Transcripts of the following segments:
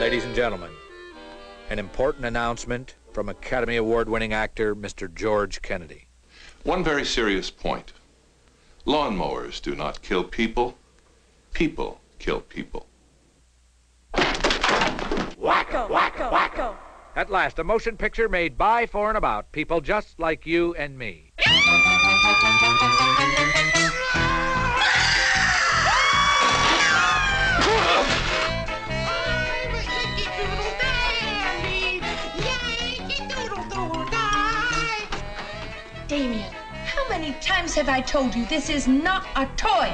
Ladies and gentlemen, an important announcement from Academy Award winning actor Mr. George Kennedy. One very serious point. Lawnmowers do not kill people. People kill people. Wacko, wacko, wacko. At last, a motion picture made by, for, and about people just like you and me. Damien, how many times have I told you this is not a toy?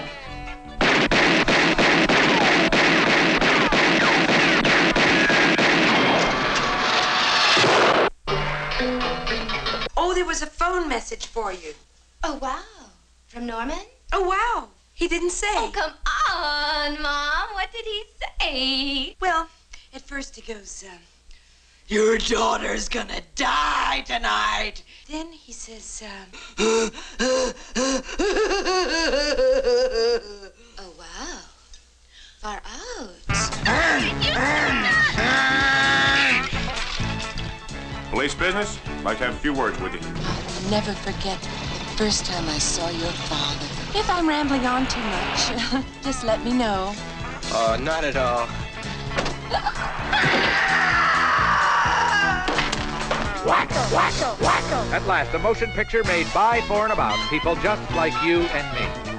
Oh, there was a phone message for you. Oh, wow. From Norman? Oh, wow. He didn't say. Oh, come on, Mom. What did he say? Well, at first he goes, uh, Your daughter's gonna die tonight. Then he says, uh, Oh, wow. Far out. Police business? Like to have a few words with you. I'll never forget the first time I saw your father. If I'm rambling on too much, just let me know. Uh, not at all. Wacko, wacko. At last, a motion picture made by, for, and about people just like you and me.